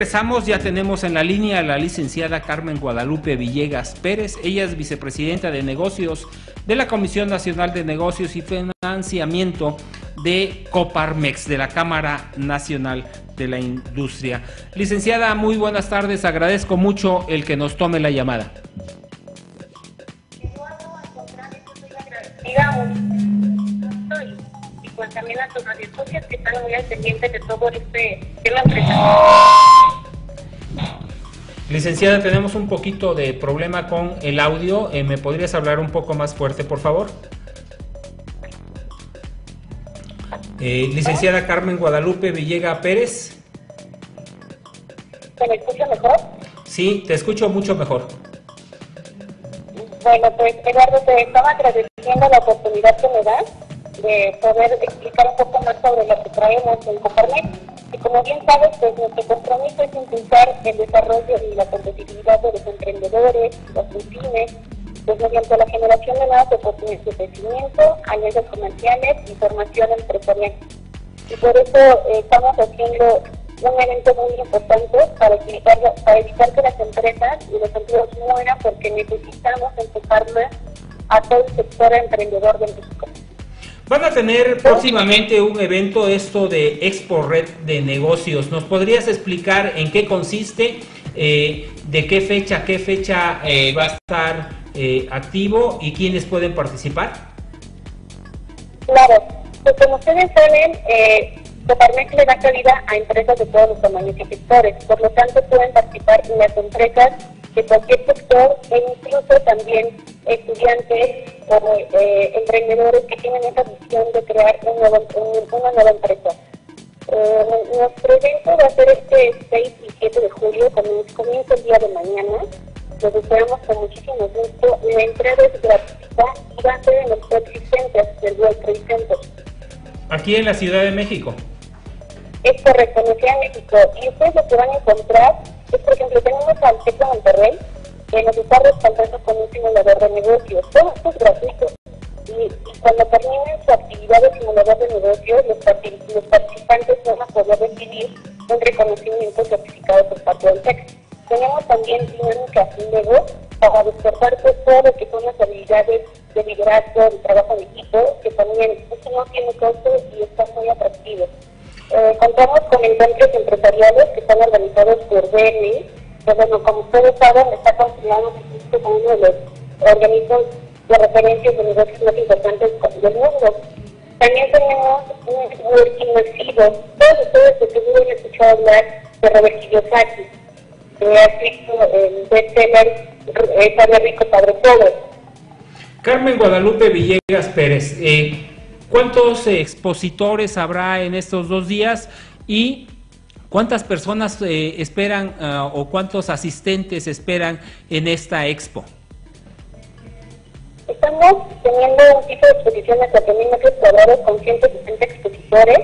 Regresamos, ya tenemos en la línea a la licenciada Carmen Guadalupe Villegas Pérez. Ella es vicepresidenta de negocios de la Comisión Nacional de Negocios y Financiamiento de Coparmex, de la Cámara Nacional de la Industria. Licenciada, muy buenas tardes. Agradezco mucho el que nos tome la llamada. También a tus radiosocias que están muy al pendiente de todo este tema. Licenciada, tenemos un poquito de problema con el audio. Eh, ¿Me podrías hablar un poco más fuerte, por favor? Eh, licenciada Carmen Guadalupe Villega Pérez. ¿Se me escucha mejor? Sí, te escucho mucho mejor. Bueno, pues Eduardo, te estaba agradeciendo la oportunidad que me das de poder explicar un poco más sobre lo que traemos en Coparmex. Y como bien sabes, pues nuestro compromiso es impulsar el desarrollo y la competitividad de los emprendedores, los pymes, pues mediante la generación de nuevas oportunidades de crecimiento, alianzas comerciales y formación empresarial. Y por eso eh, estamos haciendo un evento muy importante para evitar, para evitar que las empresas y los empleos mueran porque necesitamos enfocar más a todo el sector emprendedor de México. Van a tener próximamente un evento esto de Expo Red de Negocios. ¿Nos podrías explicar en qué consiste? Eh, ¿De qué fecha, qué fecha eh, va a estar eh, activo y quiénes pueden participar? Claro, pues como ustedes saben, eh, Coparmex le da cabida a empresas de todos los tamaños y sectores. Por lo tanto, pueden participar las empresas de cualquier sector e incluso también estudiantes o eh, emprendedores que tienen esa visión de crear un nuevo, un- una nueva empresa. Eh, nuestro evento va a ser este 6 y 7 de julio, comienza, el día de mañana. Los esperamos con muchísimo gusto. La entrada es gratuita y va a ser en los Pepsi Centers del World Trade Center. Aquí en la Ciudad de México. Es correcto, en la Ciudad de México. Y ustedes lo que van a encontrar es, por ejemplo, tenemos al de Monterrey, que nos está respaldando con un simulador de negocios. Todo esto es gratuito. Y, cuando terminen su actividad de simulador de negocios, los, los participantes van a poder recibir un reconocimiento certificado por parte del TEC. Tenemos también dinámicas Lego para despertar pues, todo lo que son las habilidades de liderazgo, de trabajo en equipo, que también eso no tiene costo y está muy atractivo. Eh, contamos con encuentros empresariales que están organizados por BNI, que bueno, como ustedes saben, está considerado como uno de los organismos de referencia de negocios más importantes del mundo. También tenemos un networking masivo. Todos ustedes de seguro han escuchado hablar de Robert Kiyosaki, que ha escrito el bestseller eh, Padre Rico, Padre Pobre. Carmen Guadalupe Villegas Pérez, eh, ¿cuántos expositores habrá en estos dos días y cuántas personas eh, esperan ah, o cuántos asistentes esperan en esta expo? Estamos teniendo un tipo de exposición de 4.000 metros cuadrados con 160 expositores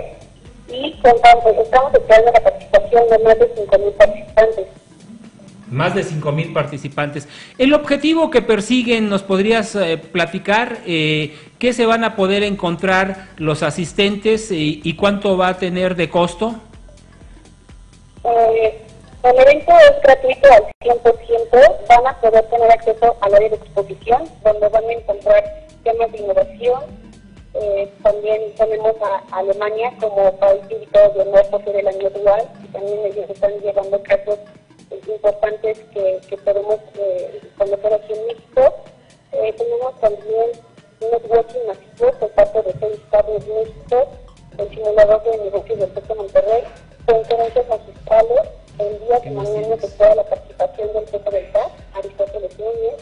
y contamos, estamos esperando la participación de más de 5.000 participantes. Más de 5.000 participantes. El objetivo que persiguen, ¿nos podrías eh, platicar eh, qué se van a poder encontrar los asistentes y, y cuánto va a tener de costo? Eh, el evento es gratuito al 100%, van a poder tener acceso al área de exposición, donde van a encontrar temas de innovación. Eh, también tenemos a Alemania como país invitado de honor por ser el año dual, también ellos están llevando casos importantes que, que podemos eh,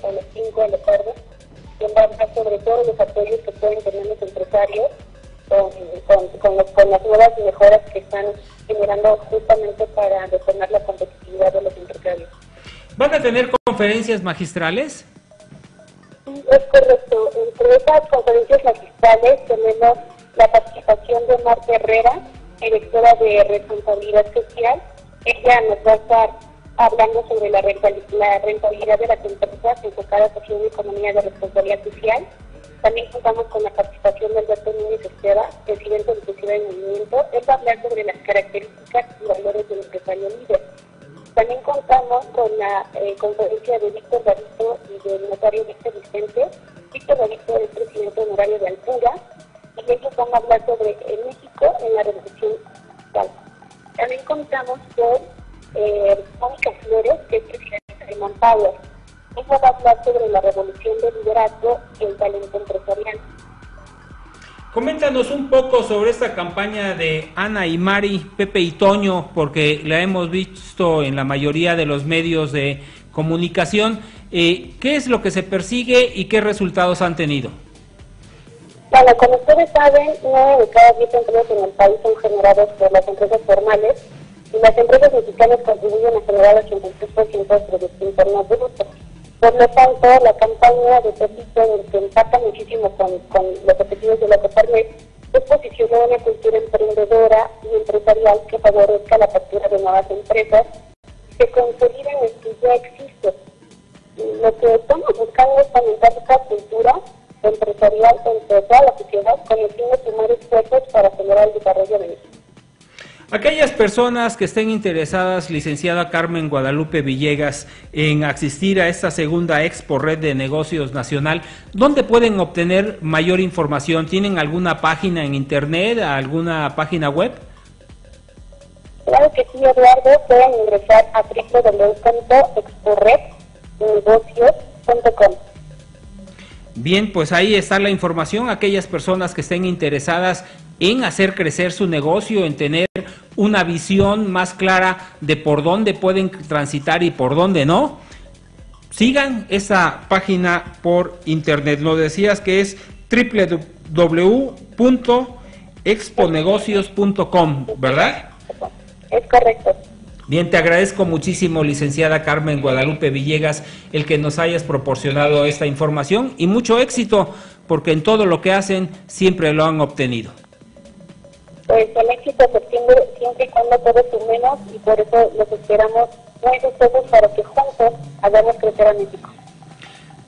A las 5 de la tarde, quien va a hablar sobre todos los apoyos que pueden tener los empresarios con, con, con, los- con las nuevas mejoras que están generando justamente para detonar la competitividad de los empresarios. ¿Van a tener conferencias magistrales? Sí, es correcto. Entre esas conferencias magistrales tenemos la participación de Marta Herrera, directora de Responsabilidad Social. Ella nos va a estar hablando sobre la, rentabilidad de las empresas enfocadas hacia una economía de responsabilidad social. También contamos con la participación de Alberto Núñez Esteva, presidente de Sociedad de Movimiento. A hablar sobre las características y valores del empresario líder. También contamos con la eh, conferencia de Víctor Davito y del notario Víctor la revolución del liderazgo y el talento empresarial. Coméntanos un poco sobre esta campaña de Ana y Mari, Pepe y Toño, porque la hemos visto en la mayoría de los medios de comunicación. Eh, ¿Qué es lo que se persigue y qué resultados han tenido? Bueno, como ustedes saben, nueve de cada diez empleos en el país son generados por las empresas formales y las empresas mexicanas contribuyen a generar el 83% del Producto Interno Bruto. Por lo tanto, la campaña de Pepito, que empata muchísimo con, los objetivos de la Coparmex, es posicionar una cultura emprendedora y empresarial que favorezca la apertura de nuevas empresas que consoliden lo que ya existe. Lo que estamos buscando es fomentar esta cultura empresarial entre toda la sociedad con el fin de esfuerzos para acelerar el desarrollo. Aquellas personas que estén interesadas, licenciada Carmen Guadalupe Villegas, en asistir a esta segunda Expo Red de Negocios Nacional, ¿dónde pueden obtener mayor información? ¿Tienen alguna página en internet, alguna página web? Claro que sí, Eduardo. Pueden ingresar a www.exporednegocios.com. Bien, pues ahí está la información. Aquellas personas que estén interesadas en hacer crecer su negocio, en tener una visión más clara de por dónde pueden transitar y por dónde no. Sigan esa página por internet. Lo decías que es www.exponegocios.com, ¿verdad? Es correcto. Bien, te agradezco muchísimo, licenciada Carmen Guadalupe Villegas, el que nos hayas proporcionado esta información y mucho éxito, porque en todo lo que hacen siempre lo han obtenido pues el éxito se obtiene siempre y cuando todos sumemos y por eso los esperamos muy gustosos para que juntos hagamos crecer a México.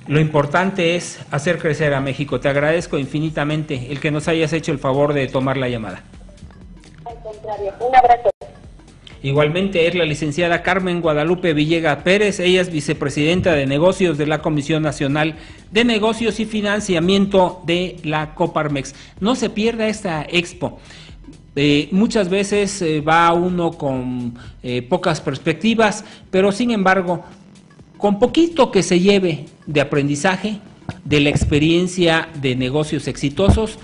Lo importante es hacer crecer a México. Te agradezco infinitamente el que nos hayas hecho el favor de tomar la llamada. Al contrario, un abrazo. Igualmente es la licenciada Carmen Guadalupe Villega Pérez, ella es vicepresidenta de negocios de la Comisión Nacional de Negocios y Financiamiento de la Coparmex. No se pierda esta expo. Eh, muchas veces eh, va uno con eh, pocas perspectivas, pero sin embargo, con poquito que se lleve de aprendizaje, de la experiencia de negocios exitosos,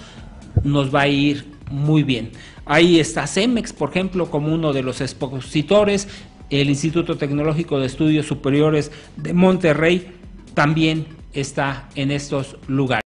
nos va a ir muy bien. Ahí está CEMEX, por ejemplo, como uno de los expositores, el Instituto Tecnológico de Estudios Superiores de Monterrey también está en estos lugares.